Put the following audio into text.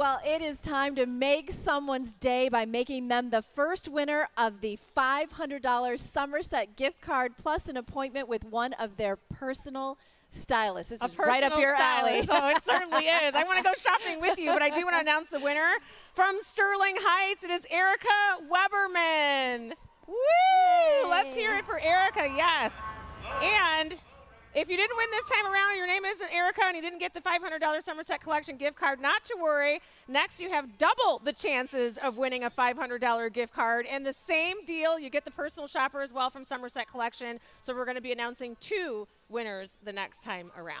Well, it is time to make someone's day by making them the first winner of the $500 Somerset gift card plus an appointment with one of their personal stylists. This A is right up your alley. stylist. Oh, it certainly is. I want to go shopping with you, but I do want to announce the winner from Sterling Heights. It is Erika Weberman. Woo! Let's hear it for Erika. Yes. If you didn't win this time around your name isn't Erika and you didn't get the $500 Somerset Collection gift card, not to worry. Next, you have double the chances of winning a $500 gift card. And the same deal, you get the personal shopper as well from Somerset Collection. So we're going to be announcing two winners the next time around.